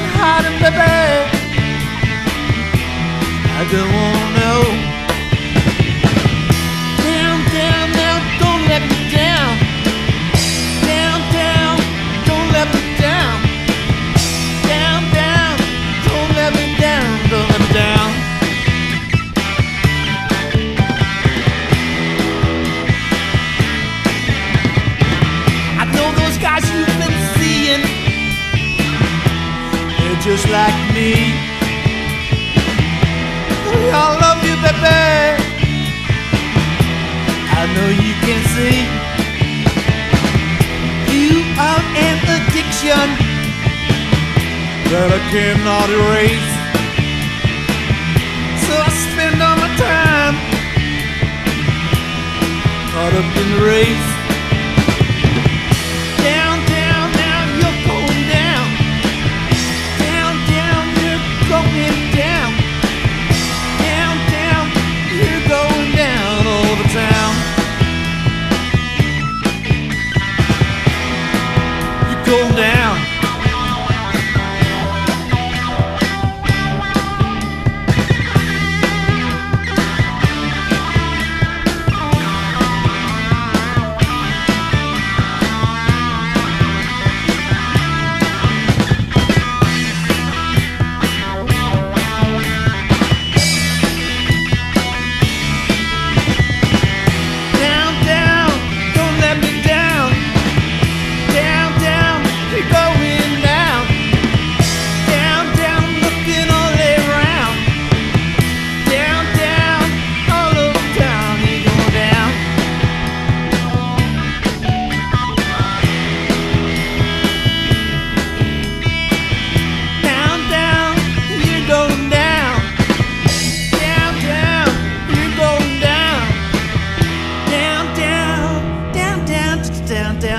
you been hiding, baby? I don't wanna know. Down, down, now, don't let me down. Down, down, don't let me down. Down, down, don't let me down, don't let me down. I know those guys you've just like me. All love you, baby. I know you can see you are an addiction that I cannot erase. So I spend all my time caught up in the race. Down. Down,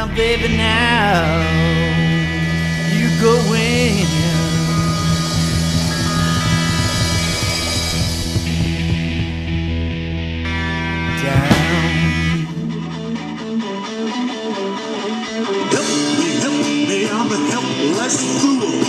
down, baby, now you going down. Help me, help me, I'm a helpless fool.